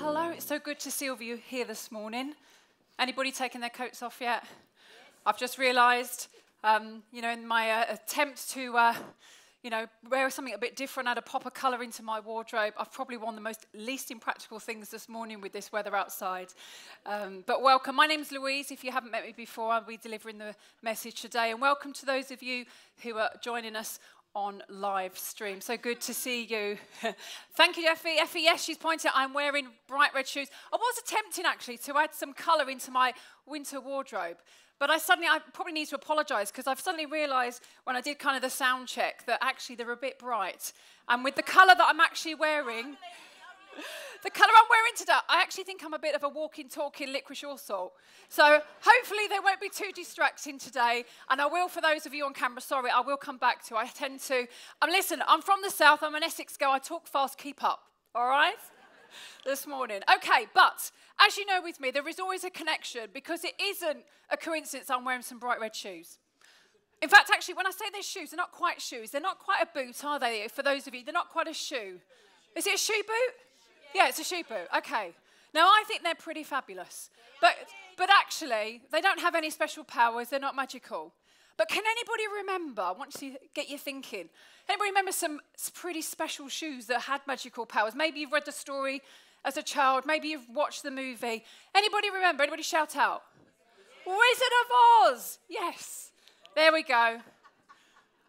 hello. It's so good to see all of you here this morning. Anybody taking their coats off yet? I've just realised, um, you know, in my uh, attempt to, uh, you know, wear something a bit different, add a pop of colour into my wardrobe, I've probably worn the most least impractical things this morning with this weather outside. Um, but welcome. My name's Louise. If you haven't met me before, I'll be delivering the message today. And welcome to those of you who are joining us on live stream. So good to see you. Thank you, Effie. Effie, yes, she's pointing out I'm wearing bright red shoes. I was attempting actually to add some colour into my winter wardrobe. But I suddenly, I probably need to apologise because I've suddenly realised when I did kind of the sound check that actually they're a bit bright. And with the colour that I'm actually wearing, the colour I'm wearing today, I actually think I'm a bit of a walking, talking licorice allsort. So hopefully they won't be too distracting today. And I will, for those of you on camera, sorry, I will come back to. I tend to. Um, listen, I'm from the south. I'm an Essex girl. I talk fast. Keep up. All right. this morning. Okay, but as you know with me, there is always a connection because it isn't a coincidence I'm wearing some bright red shoes. In fact, actually, when I say they're shoes, they're not quite shoes. They're not quite a boot, are they? For those of you, they're not quite a shoe. Is it a shoe boot? Yeah, it's a shoe boot. Okay. Now, I think they're pretty fabulous. But, but actually, they don't have any special powers. They're not magical. But can anybody remember, I want to get you thinking, anybody remember some pretty special shoes that had magical powers? Maybe you've read the story as a child. Maybe you've watched the movie. Anybody remember? Anybody shout out? Wizard of Oz. Yes. There we go.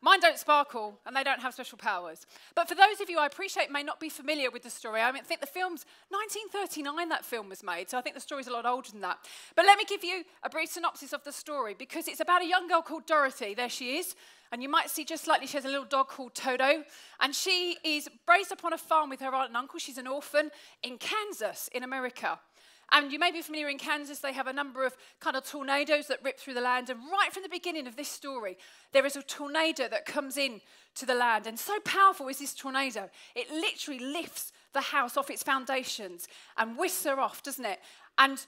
Mine don't sparkle and they don't have special powers. But for those of you I appreciate may not be familiar with the story, I think the film's 1939 that film was made, so I think the story's a lot older than that. But let me give you a brief synopsis of the story because it's about a young girl called Dorothy. There she is. And you might see just slightly, she has a little dog called Toto. And she is raised upon a farm with her aunt and uncle. She's an orphan in Kansas, in America. And you may be familiar in Kansas, they have a number of kind of tornadoes that rip through the land. And right from the beginning of this story, there is a tornado that comes in to the land. And so powerful is this tornado, it literally lifts the house off its foundations and whisks her off, doesn't it? And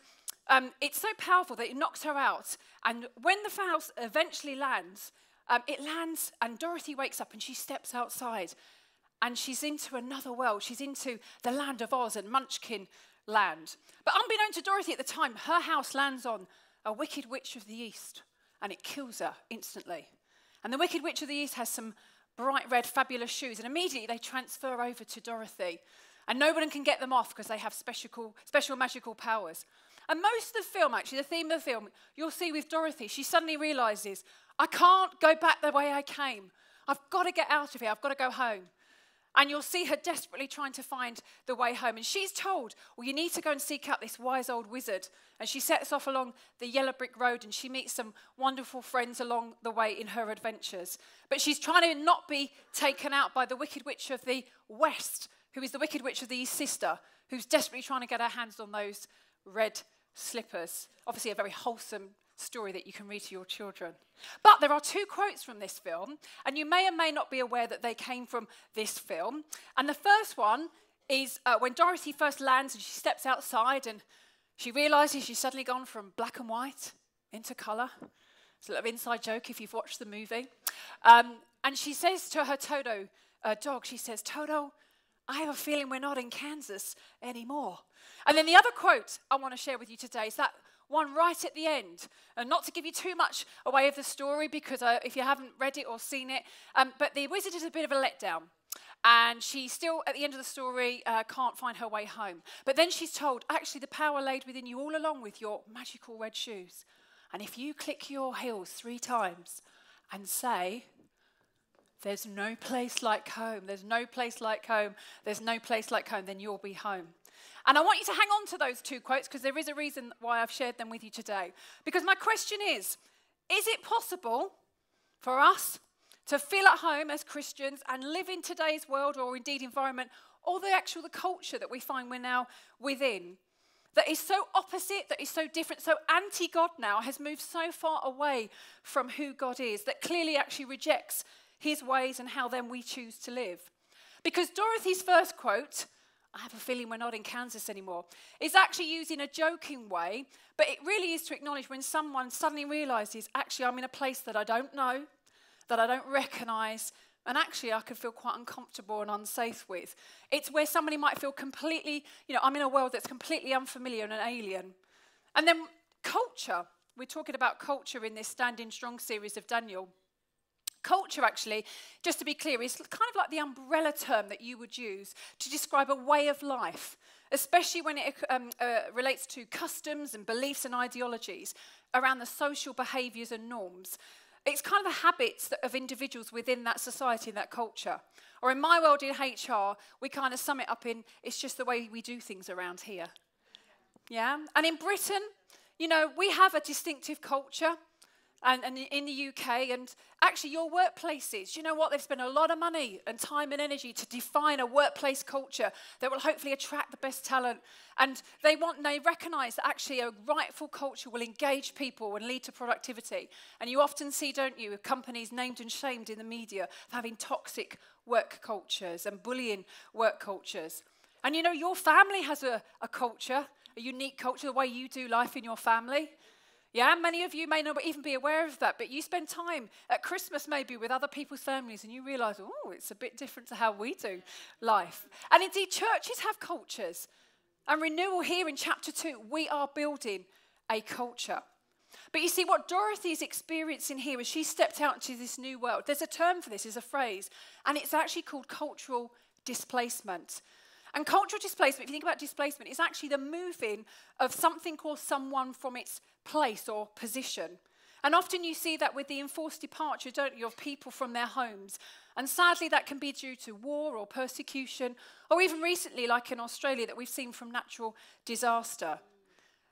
um, it's so powerful that it knocks her out. And when the house eventually lands, um, it lands, and Dorothy wakes up and she steps outside. And she's into another world. She's into the land of Oz and Munchkin land. But unbeknown to Dorothy at the time, her house lands on a wicked witch of the east and it kills her instantly. And the wicked witch of the east has some bright red, fabulous shoes, and immediately they transfer over to Dorothy. And nobody can get them off because they have special, special magical powers. And most of the film, actually, the theme of the film, you'll see with Dorothy, she suddenly realizes, I can't go back the way I came. I've got to get out of here. I've got to go home. And you'll see her desperately trying to find the way home. And she's told, Well, you need to go and seek out this wise old wizard. And she sets off along the yellow brick road and she meets some wonderful friends along the way in her adventures. But she's trying to not be taken out by the wicked witch of the west, who is the wicked witch of the east sister, who's desperately trying to get her hands on those red slippers. Obviously, a very wholesome story that you can read to your children. But there are two quotes from this film, and you may or may not be aware that they came from this film. And the first one is uh, when Dorothy first lands and she steps outside and she realizes she's suddenly gone from black and white into color. It's a little inside joke if you've watched the movie. Um, and she says to her Toto uh, dog, she says, Toto, I have a feeling we're not in Kansas anymore. And then the other quote I want to share with you today is that one right at the end. And not to give you too much away of the story, because uh, if you haven't read it or seen it, um, but the wizard is a bit of a letdown. And she still, at the end of the story, uh, can't find her way home. But then she's told, actually, the power laid within you all along with your magical red shoes. And if you click your heels three times and say, There's no place like home, there's no place like home, there's no place like home, then you'll be home. And I want you to hang on to those two quotes because there is a reason why I've shared them with you today. Because my question is is it possible for us to feel at home as Christians and live in today's world or indeed environment or the actual the culture that we find we're now within that is so opposite, that is so different, so anti God now, has moved so far away from who God is, that clearly actually rejects his ways and how then we choose to live. Because Dorothy's first quote I have a feeling we're not in Kansas anymore, is actually used in a joking way, but it really is to acknowledge when someone suddenly realizes, actually, I'm in a place that I don't know, that I don't recognize, and actually I could feel quite uncomfortable and unsafe with. It's where somebody might feel completely, you know, I'm in a world that's completely unfamiliar and an alien. And then culture. We're talking about culture in this Standing Strong series of Daniel. Culture, actually, just to be clear, is kind of like the umbrella term that you would use to describe a way of life, especially when it um, uh, relates to customs and beliefs and ideologies around the social behaviours and norms. It's kind of the habits of individuals within that society, and that culture. Or in my world in HR, we kind of sum it up in it's just the way we do things around here. Yeah? And in Britain, you know, we have a distinctive culture and, and in the UK, and actually your workplaces, you know what? They've spent a lot of money and time and energy to define a workplace culture that will hopefully attract the best talent. And they want, they recognise that actually a rightful culture will engage people and lead to productivity. And you often see, don't you, companies named and shamed in the media of having toxic work cultures and bullying work cultures. And you know, your family has a, a culture, a unique culture, the way you do life in your family. Yeah, many of you may not even be aware of that, but you spend time at Christmas maybe with other people's families and you realize, oh, it's a bit different to how we do life. And indeed, churches have cultures. And renewal here in chapter 2, we are building a culture. But you see, what Dorothy is experiencing here as she stepped out into this new world, there's a term for this, is a phrase, and it's actually called cultural displacement. And cultural displacement, if you think about displacement, is actually the moving of something or someone from its place or position. And often you see that with the enforced departure, don't you, of people from their homes. And sadly, that can be due to war or persecution, or even recently, like in Australia, that we've seen from natural disaster.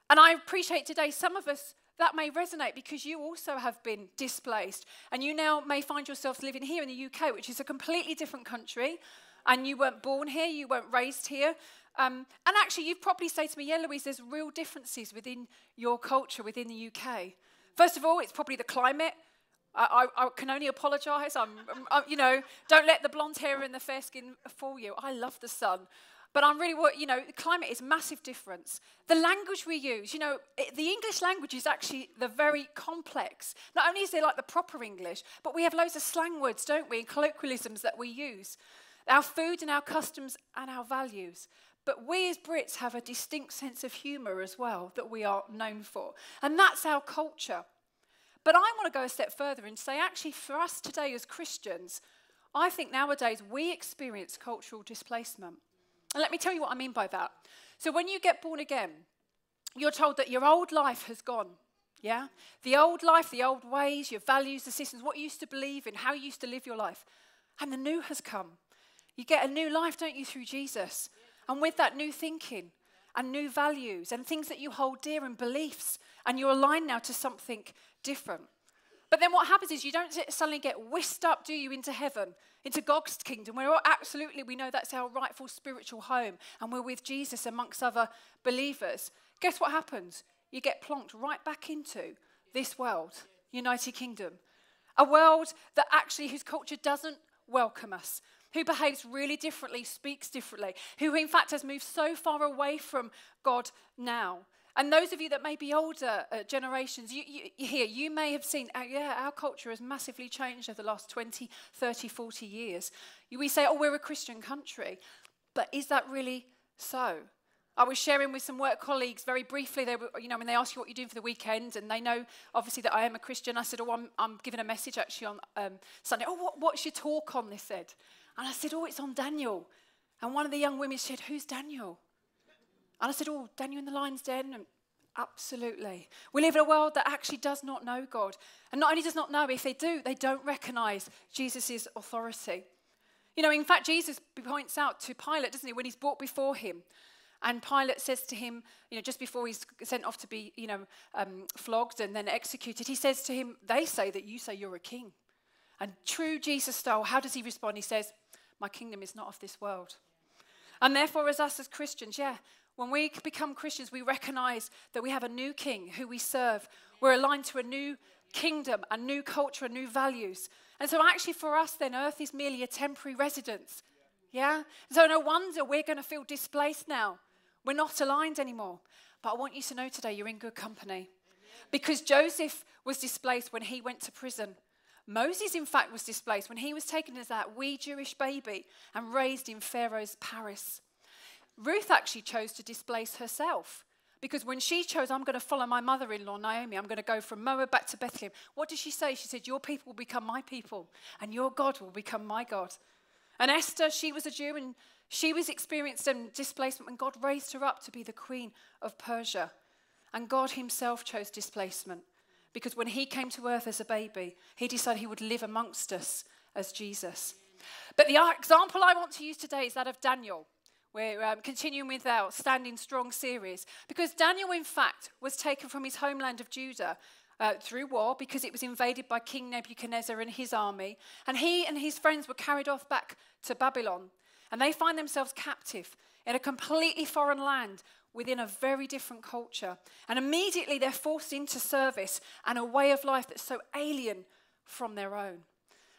And I appreciate today some of us that may resonate because you also have been displaced. And you now may find yourselves living here in the UK, which is a completely different country. And you weren't born here, you weren't raised here. Um, and actually, you've probably said to me, yeah, Louise, there's real differences within your culture within the UK. First of all, it's probably the climate. I, I, I can only apologise. I'm, I'm, I'm, you know, don't let the blonde hair and the fair skin fool you. I love the sun. But I'm really, you know, the climate is massive difference. The language we use, you know, it, the English language is actually the very complex. Not only is there like the proper English, but we have loads of slang words, don't we, and colloquialisms that we use. Our food and our customs and our values. But we as Brits have a distinct sense of humour as well that we are known for. And that's our culture. But I want to go a step further and say, actually, for us today as Christians, I think nowadays we experience cultural displacement. And let me tell you what I mean by that. So when you get born again, you're told that your old life has gone. Yeah? The old life, the old ways, your values, the systems, what you used to believe in, how you used to live your life. And the new has come. You get a new life, don't you, through Jesus? And with that new thinking and new values and things that you hold dear and beliefs, and you're aligned now to something different. But then what happens is you don't suddenly get whisked up, do you, into heaven, into God's kingdom, where absolutely we know that's our rightful spiritual home, and we're with Jesus amongst other believers. Guess what happens? You get plonked right back into this world, United Kingdom. A world that actually, whose culture doesn't welcome us, who behaves really differently, speaks differently, who in fact has moved so far away from God now. And those of you that may be older uh, generations, you, you, here, you may have seen, uh, yeah, our culture has massively changed over the last 20, 30, 40 years. We say, oh, we're a Christian country. But is that really so? I was sharing with some work colleagues very briefly. They were, you know, when they ask you what you're doing for the weekend, and they know obviously that I am a Christian. I said, "Oh, I'm, I'm giving a message actually on um, Sunday." Oh, what, what's your talk on? They said, and I said, Oh, it's on Daniel. And one of the young women said, Who's Daniel? And I said, Oh, Daniel in the lion's den. And absolutely. We live in a world that actually does not know God. And not only does not know, if they do, they don't recognize Jesus' authority. You know, in fact, Jesus points out to Pilate, doesn't he, when he's brought before him. And Pilate says to him, you know, just before he's sent off to be, you know, um, flogged and then executed, he says to him, They say that you say you're a king. And true Jesus style, how does he respond? He says, my kingdom is not of this world. And therefore, as us as Christians, yeah, when we become Christians, we recognize that we have a new king who we serve. We're aligned to a new kingdom, a new culture, and new values. And so, actually, for us, then, earth is merely a temporary residence. Yeah? So, no wonder we're going to feel displaced now. We're not aligned anymore. But I want you to know today you're in good company. Because Joseph was displaced when he went to prison. Moses, in fact, was displaced when he was taken as that wee Jewish baby and raised in Pharaoh's palace. Ruth actually chose to displace herself because when she chose, I'm going to follow my mother in law, Naomi, I'm going to go from Moab back to Bethlehem. What did she say? She said, Your people will become my people, and your God will become my God. And Esther, she was a Jew, and she was experiencing displacement when God raised her up to be the queen of Persia. And God himself chose displacement because when he came to earth as a baby, he decided he would live amongst us as Jesus. But the example I want to use today is that of Daniel. We're um, continuing with our Standing Strong series because Daniel, in fact, was taken from his homeland of Judah uh, through war because it was invaded by King Nebuchadnezzar and his army. And he and his friends were carried off back to Babylon. And they find themselves captive in a completely foreign land within a very different culture. And immediately they're forced into service and a way of life that's so alien from their own.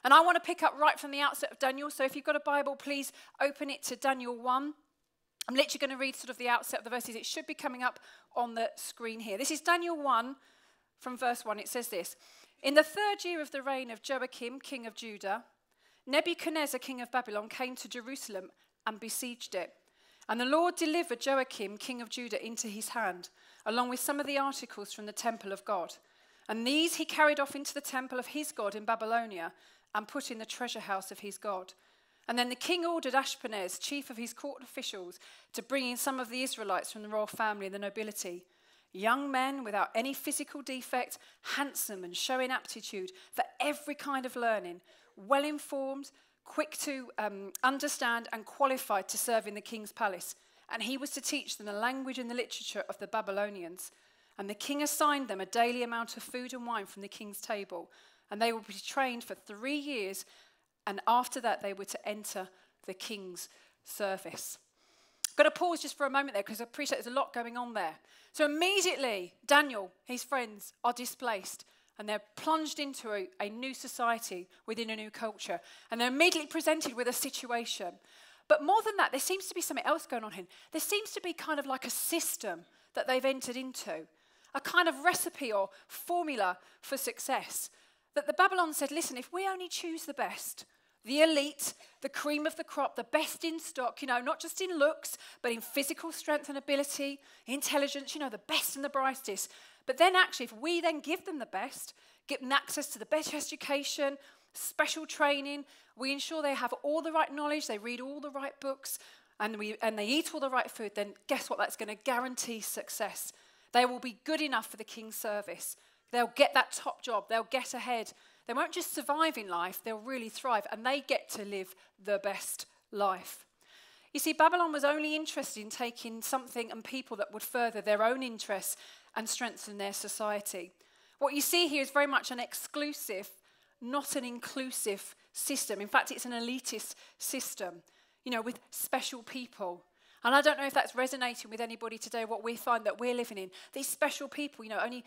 And I want to pick up right from the outset of Daniel. So if you've got a Bible, please open it to Daniel 1. I'm literally going to read sort of the outset of the verses. It should be coming up on the screen here. This is Daniel 1 from verse 1. It says this In the third year of the reign of Joachim, king of Judah, Nebuchadnezzar, king of Babylon, came to Jerusalem and besieged it. And the Lord delivered Joachim, king of Judah, into his hand, along with some of the articles from the temple of God. And these he carried off into the temple of his God in Babylonia and put in the treasure house of his God. And then the king ordered Ashpenaz, chief of his court officials, to bring in some of the Israelites from the royal family and the nobility. Young men without any physical defect, handsome and showing aptitude for every kind of learning, well informed, quick to um, understand, and qualified to serve in the king's palace. And he was to teach them the language and the literature of the Babylonians. And the king assigned them a daily amount of food and wine from the king's table. And they would be trained for three years and after that, they were to enter the king's service. Got to pause just for a moment there because I appreciate there's a lot going on there. So immediately, Daniel, his friends, are displaced and they're plunged into a, a, new society within a new culture. And they're immediately presented with a situation. But more than that, there seems to be something else going on here. There seems to be kind of like a system that they've entered into, a kind of recipe or formula for success. That the Babylon said, listen, if we only choose the best, the elite, the cream of the crop, the best in stock, you know, not just in looks, but in physical strength and ability, intelligence, you know, the best and the brightest. But then actually, if we then give them the best, give them access to the best education, special training, we ensure they have all the right knowledge, they read all the right books, and, we, and they eat all the right food, then guess what? That's going to guarantee success. They will be good enough for the king's service. They'll get that top job, they'll get ahead they won't just survive in life, they'll really thrive, and they get to live the best life. You see, Babylon was only interested in taking something and people that would further their own interests and strengthen their society. What you see here is very much an exclusive, not an inclusive system. In fact, it's an elitist system, you know, with special people and I don't know if that's resonating with anybody today, what we find that we're living in. These special people, you know, only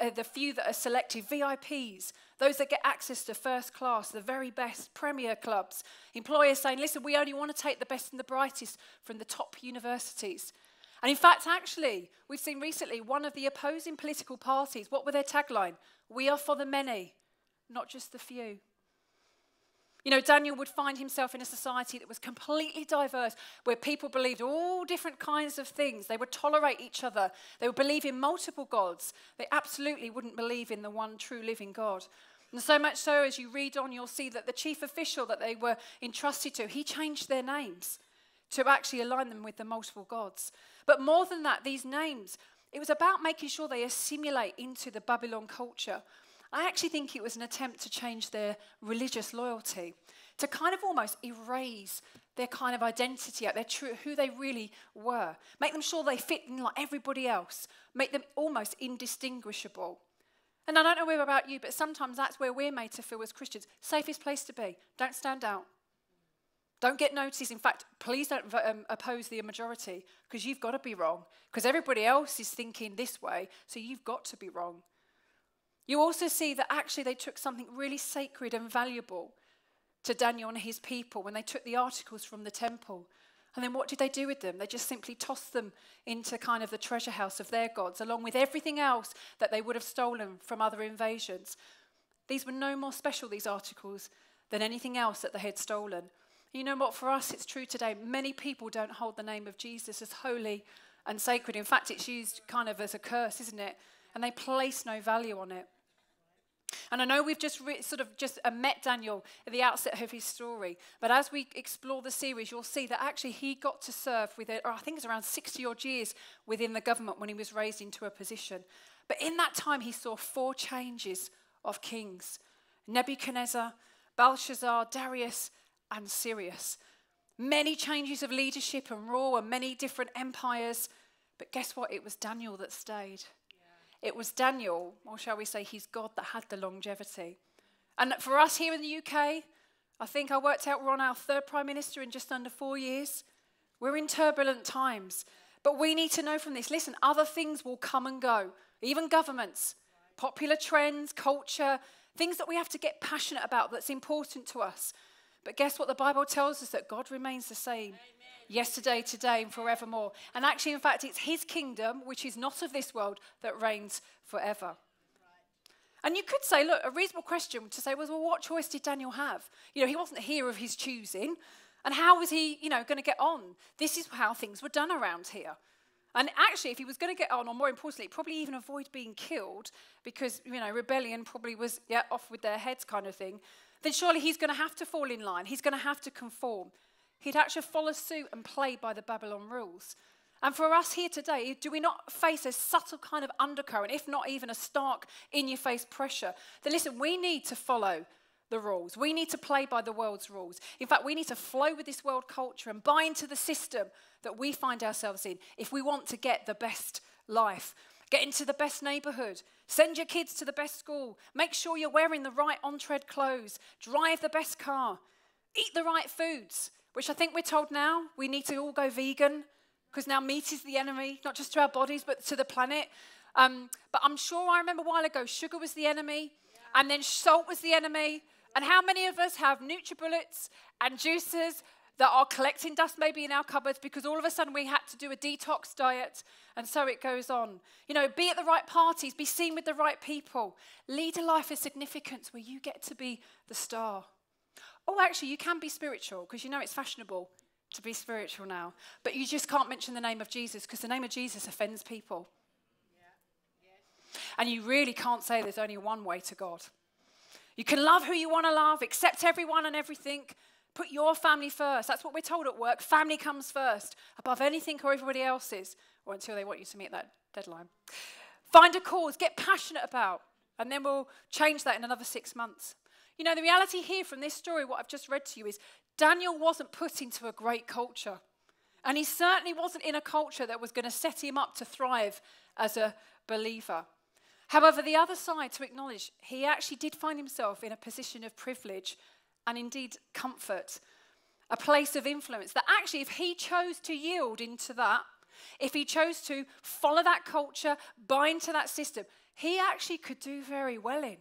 uh, the few that are selected, VIPs, those that get access to first class, the very best premier clubs. Employers saying, listen, we only want to take the best and the brightest from the top universities. And in fact, actually, we've seen recently one of the opposing political parties, what were their tagline? We are for the many, not just the few. You know, Daniel would find himself in a society that was completely diverse, where people believed all different kinds of things. They would tolerate each other. They would believe in multiple gods. They absolutely wouldn't believe in the one true living God. And so much so, as you read on, you'll see that the chief official that they were entrusted to, he changed their names to actually align them with the multiple gods. But more than that, these names, it was about making sure they assimilate into the Babylon culture I actually think it was an attempt to change their religious loyalty, to kind of almost erase their kind of identity, their true, who they really were, make them sure they fit in like everybody else, make them almost indistinguishable. And I don't know about you, but sometimes that's where we're made to feel as Christians. Safest place to be. Don't stand out. Don't get noticed. In fact, please don't um, oppose the majority because you've got to be wrong. Because everybody else is thinking this way, so you've got to be wrong. You also see that actually they took something really sacred and valuable to Daniel and his people when they took the articles from the temple. And then what did they do with them? They just simply tossed them into kind of the treasure house of their gods, along with everything else that they would have stolen from other invasions. these were no more special, these articles, than anything else that they had stolen. You know what? For us, it's true today. Many people don't hold the name of Jesus as holy and sacred. In fact, it's used kind of as a curse, isn't it? And they place no value on it. And I know we've just re- sort of just uh, met Daniel at the outset of his story, but as we explore the series, you'll see that actually he got to serve with, it, or I think it's around 60 odd years within the government when he was raised into a position. But in that time, he saw four changes of kings Nebuchadnezzar, Belshazzar, Darius, and Cyrus. Many changes of leadership and rule and many different empires. But guess what? It was Daniel that stayed. Yeah. It was Daniel, or shall we say, he's God that had the longevity. And for us here in the UK, I think I worked out we're on our third Prime Minister in just under four years. We're in turbulent times. But we need to know from this listen, other things will come and go, even governments, popular trends, culture, things that we have to get passionate about that's important to us. But guess what? The Bible tells us that God remains the same Amen. yesterday, today, and forevermore. And actually, in fact, it's His kingdom, which is not of this world, that reigns forever. And you could say, look, a reasonable question to say was, well, what choice did Daniel have? You know, he wasn't here of his choosing. And how was he, you know, going to get on? This is how things were done around here. And actually, if he was going to get on, or more importantly, probably even avoid being killed, because, you know, rebellion probably was, yeah, off with their heads kind of thing, then surely he's going to have to fall in line. He's going to have to conform. He'd actually follow suit and play by the Babylon rules. And for us here today, do we not face a subtle kind of undercurrent, if not even a stark, in your face pressure? That listen, we need to follow the rules. We need to play by the world's rules. In fact, we need to flow with this world culture and buy into the system that we find ourselves in if we want to get the best life. Get into the best neighborhood. Send your kids to the best school. Make sure you're wearing the right on tread clothes. Drive the best car. Eat the right foods, which I think we're told now we need to all go vegan because now meat is the enemy, not just to our bodies, but to the planet. Um, but I'm sure I remember a while ago, sugar was the enemy, yeah. and then salt was the enemy. And how many of us have NutriBullets and juices that are collecting dust maybe in our cupboards because all of a sudden we had to do a detox diet and so it goes on. You know, be at the right parties, be seen with the right people, lead a life of significance where you get to be the star. Oh, actually, you can be spiritual because you know it's fashionable to be spiritual now, but you just can't mention the name of Jesus because the name of Jesus offends people. Yeah. Yes. And you really can't say there's only one way to God. You can love who you want to love, accept everyone and everything, Put your family first. That's what we're told at work. Family comes first, above anything or everybody else's, or until they want you to meet that deadline. Find a cause, get passionate about, and then we'll change that in another six months. You know, the reality here from this story, what I've just read to you, is Daniel wasn't put into a great culture. And he certainly wasn't in a culture that was going to set him up to thrive as a believer. However, the other side to acknowledge, he actually did find himself in a position of privilege and indeed comfort, a place of influence. That actually, if he chose to yield into that, if he chose to follow that culture, buy into that system, he actually could do very well in.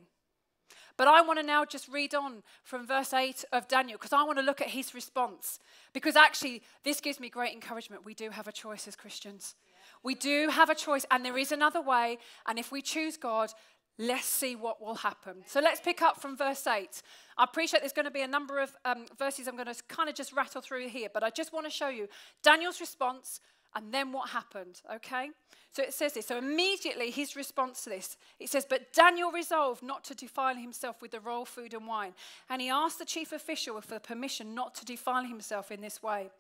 But I want to now just read on from verse 8 of Daniel because I want to look at his response. Because actually, this gives me great encouragement. We do have a choice as Christians. We do have a choice, and there is another way. And if we choose God, Let's see what will happen. So let's pick up from verse 8. I appreciate there's going to be a number of um, verses I'm going to kind of just rattle through here, but I just want to show you Daniel's response and then what happened, okay? So it says this. So immediately his response to this, it says, But Daniel resolved not to defile himself with the royal food and wine. And he asked the chief official for permission not to defile himself in this way.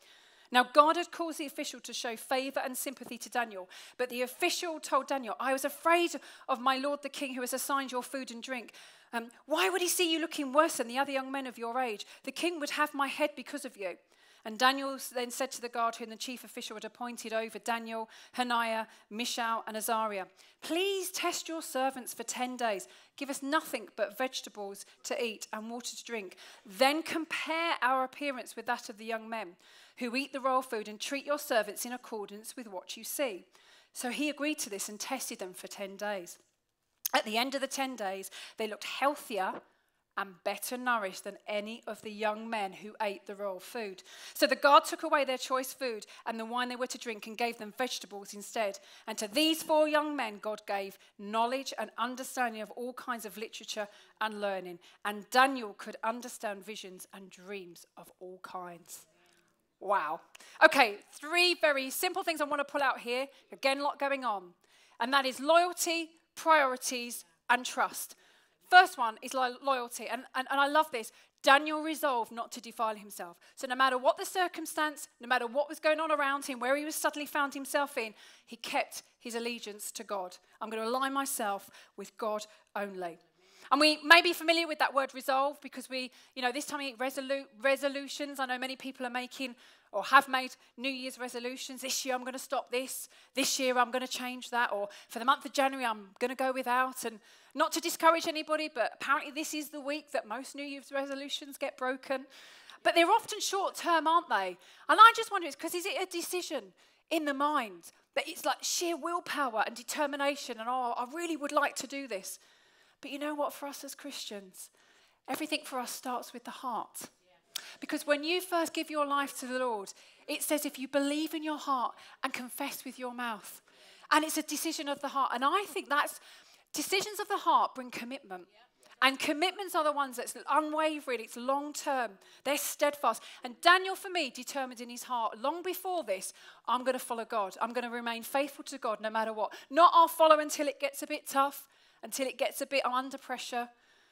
Now, God had caused the official to show favor and sympathy to Daniel, but the official told Daniel, I was afraid of my lord the king who has assigned your food and drink. Um, why would he see you looking worse than the other young men of your age? The king would have my head because of you. And Daniel then said to the guard whom the chief official had appointed over Daniel, Hananiah, Mishael, and Azariah, Please test your servants for 10 days. Give us nothing but vegetables to eat and water to drink. Then compare our appearance with that of the young men who eat the royal food and treat your servants in accordance with what you see. So he agreed to this and tested them for 10 days. At the end of the 10 days, they looked healthier and better nourished than any of the young men who ate the royal food. So the guard took away their choice food and the wine they were to drink and gave them vegetables instead. And to these four young men, God gave knowledge and understanding of all kinds of literature and learning. And Daniel could understand visions and dreams of all kinds. Wow. Okay, three very simple things I want to pull out here. Again, a lot going on. And that is loyalty, priorities, and trust. First one is lo- loyalty. And, and, and I love this. Daniel resolved not to defile himself. So, no matter what the circumstance, no matter what was going on around him, where he was suddenly found himself in, he kept his allegiance to God. I'm going to align myself with God only. And we may be familiar with that word resolve because we, you know, this time resolu- resolutions. I know many people are making or have made New Year's resolutions. This year I'm going to stop this. This year I'm going to change that. Or for the month of January I'm going to go without. And not to discourage anybody, but apparently this is the week that most New Year's resolutions get broken. But they're often short term, aren't they? And I just wonder, because is it a decision in the mind that it's like sheer willpower and determination and, oh, I really would like to do this. But you know what, for us as Christians, everything for us starts with the heart. Because when you first give your life to the Lord, it says if you believe in your heart and confess with your mouth. And it's a decision of the heart. And I think that's decisions of the heart bring commitment. And commitments are the ones that's unwavering, it's long term, they're steadfast. And Daniel, for me, determined in his heart long before this, I'm going to follow God. I'm going to remain faithful to God no matter what. Not I'll follow until it gets a bit tough, until it gets a bit under pressure.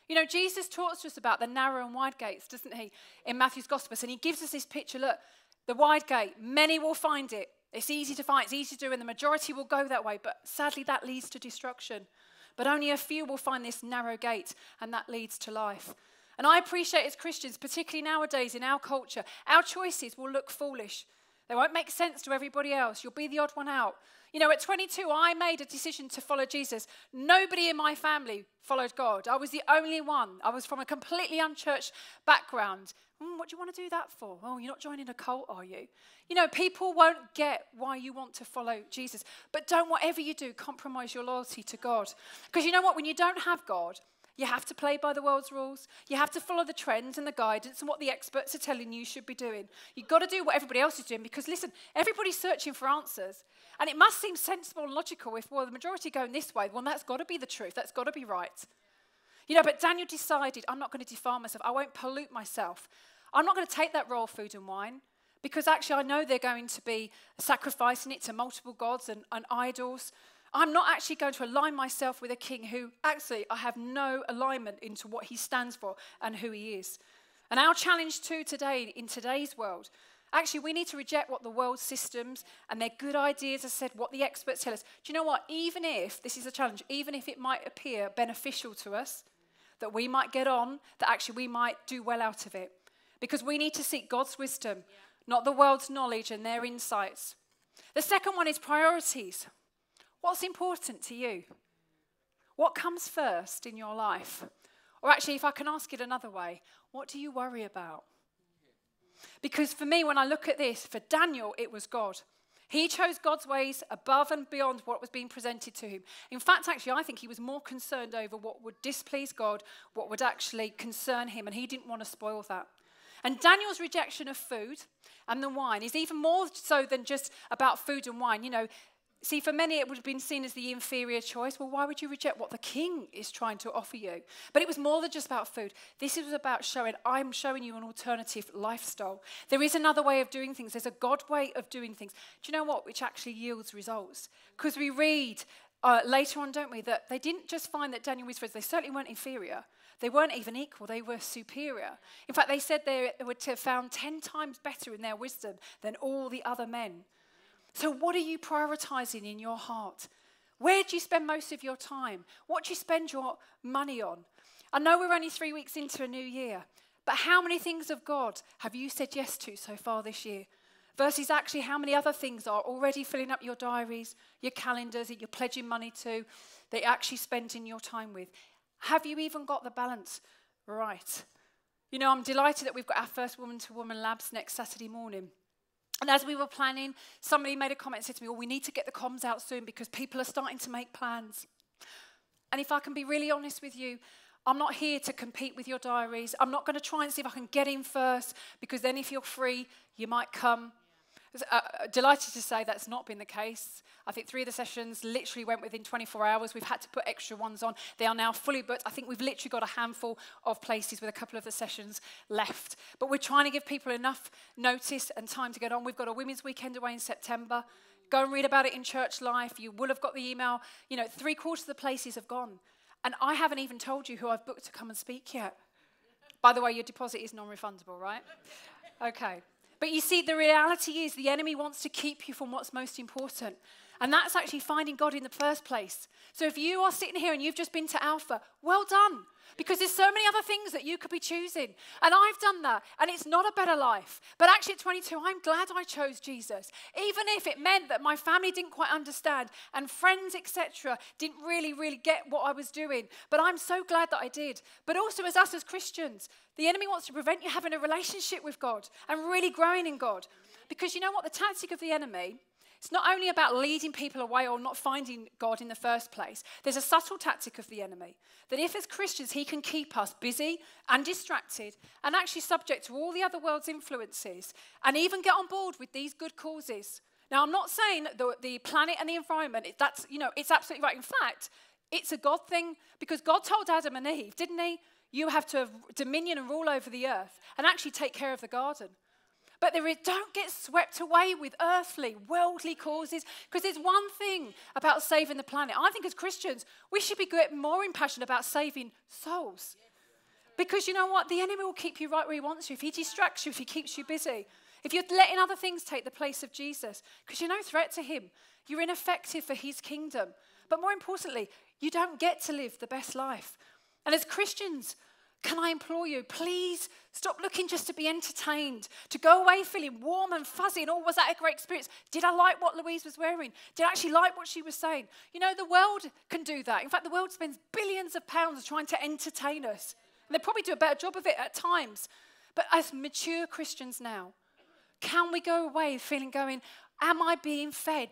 You know, Jesus talks to us about the narrow and wide gates, doesn't he, in Matthew's Gospel? And he gives us this picture look, the wide gate, many will find it. It's easy to find, it's easy to do, and the majority will go that way. But sadly, that leads to destruction. But only a few will find this narrow gate, and that leads to life. And I appreciate as Christians, particularly nowadays in our culture, our choices will look foolish. They won't make sense to everybody else. You'll be the odd one out. You know, at 22, I made a decision to follow Jesus. Nobody in my family followed God. I was the only one. I was from a completely unchurched background. Mm, what do you want to do that for? Oh, you're not joining a cult, are you? You know, people won't get why you want to follow Jesus. But don't, whatever you do, compromise your loyalty to God. Because you know what? When you don't have God, you have to play by the world's rules. You have to follow the trends and the guidance and what the experts are telling you should be doing. You've got to do what everybody else is doing because, listen, everybody's searching for answers. And it must seem sensible and logical if, well, the majority going this way. Well, that's got to be the truth. That's got to be right. You know, but Daniel decided, I'm not going to defile myself. I won't pollute myself. I'm not going to take that royal food and wine because actually I know they're going to be sacrificing it to multiple gods and, and idols. I'm not actually going to align myself with a king who actually I have no alignment into what he stands for and who he is. And our challenge too today, in today's world, actually we need to reject what the world systems and their good ideas have said, what the experts tell us. Do you know what? Even if, this is a challenge, even if it might appear beneficial to us, that we might get on, that actually we might do well out of it. Because we need to seek God's wisdom, yeah. not the world's knowledge and their insights. The second one is priorities. What's important to you? What comes first in your life? Or actually, if I can ask it another way, what do you worry about? Because for me, when I look at this, for Daniel, it was God. He chose God's ways above and beyond what was being presented to him. In fact, actually, I think he was more concerned over what would displease God, what would actually concern him, and he didn't want to spoil that. And Daniel's rejection of food and the wine is even more so than just about food and wine. You know, See, for many, it would have been seen as the inferior choice. Well, why would you reject what the king is trying to offer you? But it was more than just about food. This was about showing, I'm showing you an alternative lifestyle. There is another way of doing things, there's a God way of doing things. Do you know what? Which actually yields results. Because we read uh, later on, don't we, that they didn't just find that Daniel was friends, they certainly weren't inferior. They weren't even equal, they were superior. In fact, they said they were found 10 times better in their wisdom than all the other men. So, what are you prioritizing in your heart? Where do you spend most of your time? What do you spend your money on? I know we're only three weeks into a new year, but how many things of God have you said yes to so far this year? Versus actually how many other things are already filling up your diaries, your calendars that you're pledging money to, that you're actually spending your time with. Have you even got the balance right? You know, I'm delighted that we've got our first woman to woman labs next Saturday morning. And as we were planning, somebody made a comment and said to me, Well, we need to get the comms out soon because people are starting to make plans. And if I can be really honest with you, I'm not here to compete with your diaries. I'm not going to try and see if I can get in first because then if you're free, you might come. Uh, delighted to say that's not been the case. I think three of the sessions literally went within 24 hours. We've had to put extra ones on. They are now fully booked. I think we've literally got a handful of places with a couple of the sessions left. But we're trying to give people enough notice and time to get on. We've got a women's weekend away in September. Go and read about it in Church Life. You will have got the email. You know, three quarters of the places have gone. And I haven't even told you who I've booked to come and speak yet. By the way, your deposit is non refundable, right? Okay. But you see, the reality is the enemy wants to keep you from what's most important. And that's actually finding God in the first place. So if you are sitting here and you've just been to Alpha, well done. Because there's so many other things that you could be choosing. And I've done that. And it's not a better life. But actually, at 22, I'm glad I chose Jesus. Even if it meant that my family didn't quite understand and friends, etc., didn't really, really get what I was doing. But I'm so glad that I did. But also, as us as Christians, the enemy wants to prevent you having a relationship with God and really growing in God. Because you know what? The tactic of the enemy it's not only about leading people away or not finding God in the first place. There's a subtle tactic of the enemy that if, as Christians, he can keep us busy and distracted and actually subject to all the other world's influences and even get on board with these good causes. Now, I'm not saying that the, the planet and the environment, that's, you know, it's absolutely right. In fact, it's a God thing because God told Adam and Eve, didn't he? You have to have dominion and rule over the earth and actually take care of the garden. But there is, don't get swept away with earthly, worldly causes, because there's one thing about saving the planet. I think as Christians, we should be more impassioned about saving souls. Because you know what? The enemy will keep you right where he wants you. If he distracts you, if he keeps you busy, if you're letting other things take the place of Jesus, because you're no threat to him, you're ineffective for his kingdom. But more importantly, you don't get to live the best life. And as Christians, can I implore you, please stop looking just to be entertained, to go away feeling warm and fuzzy and, oh, was that a great experience? Did I like what Louise was wearing? Did I actually like what she was saying? You know, the world can do that. In fact, the world spends billions of pounds trying to entertain us. And they probably do a better job of it at times. But as mature Christians now, can we go away feeling going, am I being fed?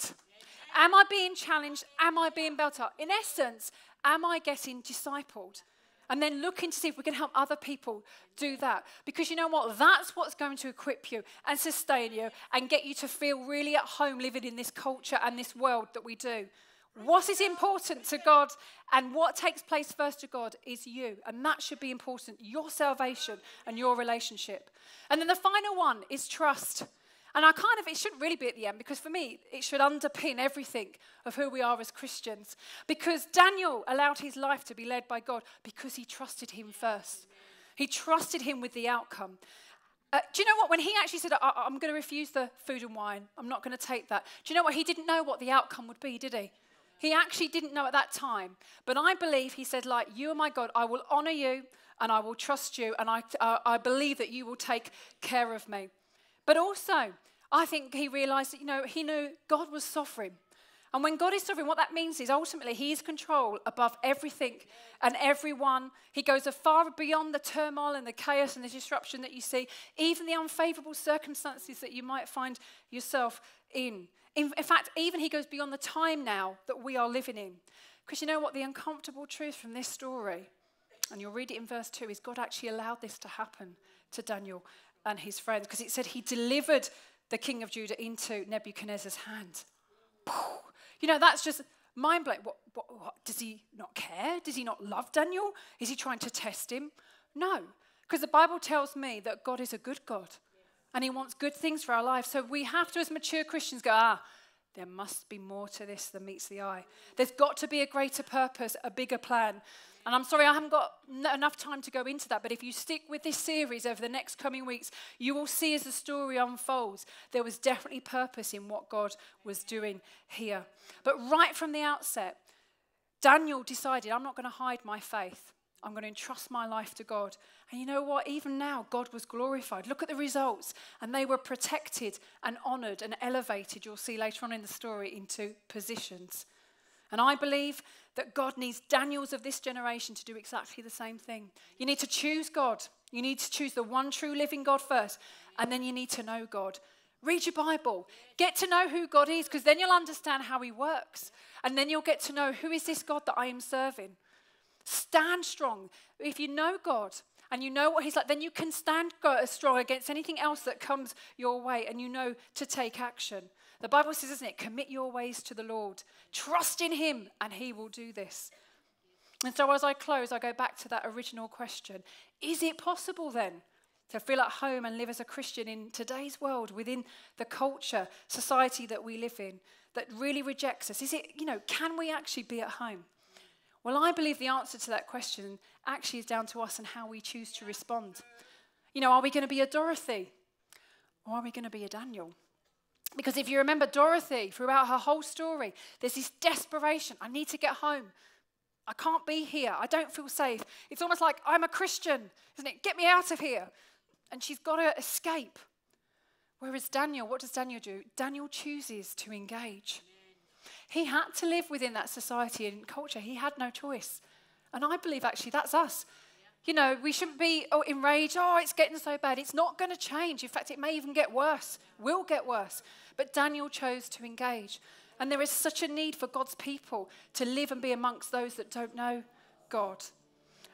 Am I being challenged? Am I being built up? In essence, am I getting discipled? And then looking to see if we can help other people do that. Because you know what? That's what's going to equip you and sustain you and get you to feel really at home living in this culture and this world that we do. What is important to God and what takes place first to God is you. And that should be important your salvation and your relationship. And then the final one is trust. And I kind of, it shouldn't really be at the end because for me, it should underpin everything of who we are as Christians. Because Daniel allowed his life to be led by God because he trusted him first. He trusted him with the outcome. Uh, do you know what? When he actually said, I- am going to refuse the food and wine, I'm not going to take that. Do you know what? He didn't know what the outcome would be, did he? He actually didn't know at that time. But I believe he said, like, you are my God, I will honor you and I will trust you and I, uh, I believe that you will take care of me. But also, I think he realized that, you know, he knew God was sovereign. And when God is sovereign, what that means is ultimately He is control above everything and everyone. He goes far beyond the turmoil and the chaos and the disruption that you see, even the unfavorable circumstances that you might find yourself in. In, in fact, even He goes beyond the time now that we are living in. Because you know what? The uncomfortable truth from this story, and you'll read it in verse 2, is God actually allowed this to happen to Daniel and his friends because it said he delivered the king of Judah into Nebuchadnezzar's hand. You know, that's just mind blowing. What, what, what, does he not care? Does he not love Daniel? Is he trying to test him? No, because the Bible tells me that God is a good God and he wants good things for our lives. So we have to, as mature Christians, go, ah, there must be more to this than meets the eye. There's got to be a greater purpose, a bigger plan. And I'm sorry, I haven't got enough time to go into that, but if you stick with this series over the next coming weeks, you will see as the story unfolds, there was definitely purpose in what God was doing here. But right from the outset, Daniel decided, I'm not going to hide my faith. I'm going to entrust my life to God. And you know what? Even now, God was glorified. Look at the results. And they were protected and honored and elevated, you'll see later on in the story, into positions. And I believe that God needs Daniels of this generation to do exactly the same thing. You need to choose God. You need to choose the one true living God first, and then you need to know God. Read your Bible. Get to know who God is, because then you'll understand how He works. And then you'll get to know who is this God that I am serving. Stand strong. If you know God and you know what He's like, then you can stand strong against anything else that comes your way and you know to take action. The Bible says, isn't it? Commit your ways to the Lord. Trust in Him and He will do this. And so as I close, I go back to that original question Is it possible then? to feel at home and live as a Christian in today's world, within the culture, society that we live in, that really rejects us? Is it, you know, can we actually be at home? Well, I believe the answer to that question actually is down to us and how we choose to respond. You know, are we going to be a Dorothy or are we going to be a Daniel? Because if you remember Dorothy throughout her whole story, there's this desperation I need to get home. I can't be here. I don't feel safe. It's almost like I'm a Christian, isn't it? Get me out of here. And she's got to escape. Whereas Daniel, what does Daniel do? Daniel chooses to engage. He had to live within that society and culture. He had no choice. And I believe actually that's us. You know, we shouldn't be oh, enraged, oh, it's getting so bad. It's not going to change. In fact, it may even get worse, will get worse. But Daniel chose to engage. And there is such a need for God's people to live and be amongst those that don't know God.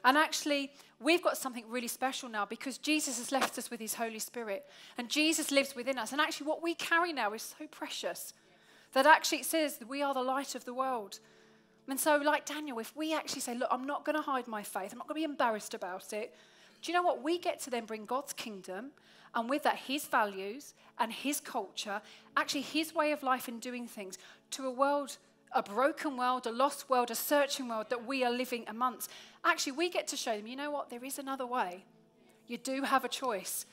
And actually, we've got something really special now because Jesus has left us with his Holy Spirit. And Jesus lives within us. And actually, what we carry now is so precious that actually it says that we are the light of the world. And so, like Daniel, if we actually say, Look, I'm not going to hide my faith, I'm not going to be embarrassed about it, do you know what? We get to then bring God's kingdom, and with that, his values and his culture, actually his way of life and doing things, to a world, a broken world, a lost world, a searching world that we are living amongst. Actually, we get to show them, you know what? There is another way. You do have a choice.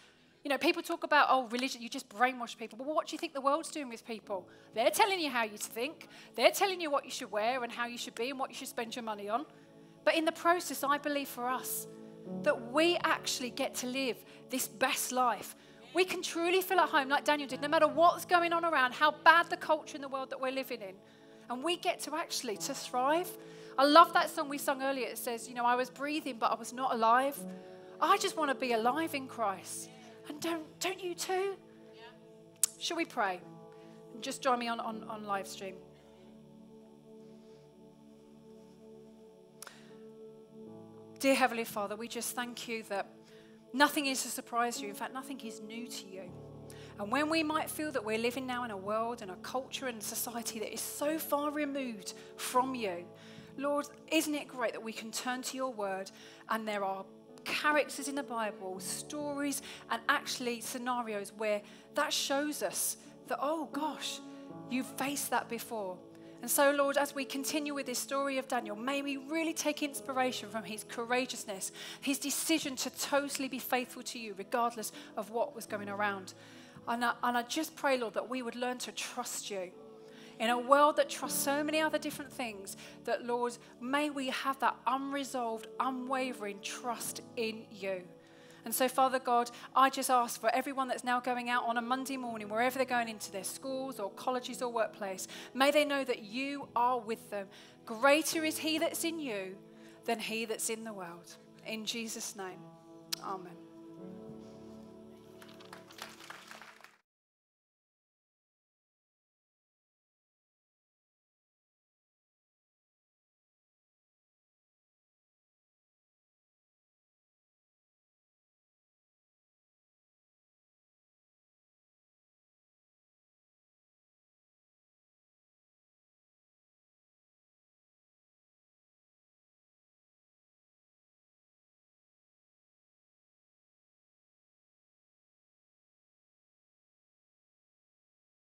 You know, people talk about, oh, religion, you just brainwash people. But what do you think the world's doing with people? They're telling you how you think, they're telling you what you should wear and how you should be and what you should spend your money on. But in the process, I believe for us that we actually get to live this best life. We can truly feel at home like Daniel did, no matter what's going on around, how bad the culture in the world that we're living in. And we get to actually to thrive. I love that song we sung earlier. It says, you know, I was breathing, but I was not alive. I just want to be alive in Christ. And don't, don't you too? Yeah. Shall we pray? Just join me on, on, on live stream. Dear Heavenly Father, we just thank you that nothing is a surprise to you. In fact, nothing is new to you. And when we might feel that we're living now in a world and a culture and society that is so far removed from you, Lord, isn't it great that we can turn to your word and there are characters in the Bible, stories, and actually scenarios where that shows us that, oh gosh, you've faced that before. And so, Lord, as we continue with this story of Daniel, may we really take inspiration from his courageousness, his decision to totally be faithful to you, regardless of what was going around. And I, and I just pray, Lord, that we would learn to trust you in a world that trusts so many other different things, that, Lord, may we have that unresolved, unwavering trust in you. And so, Father God, I just ask for everyone that's now going out on a Monday morning, wherever they're going into their schools or colleges or workplace, may they know that you are with them. Greater is He that's in you than He that's in the world. In Jesus' name, Amen.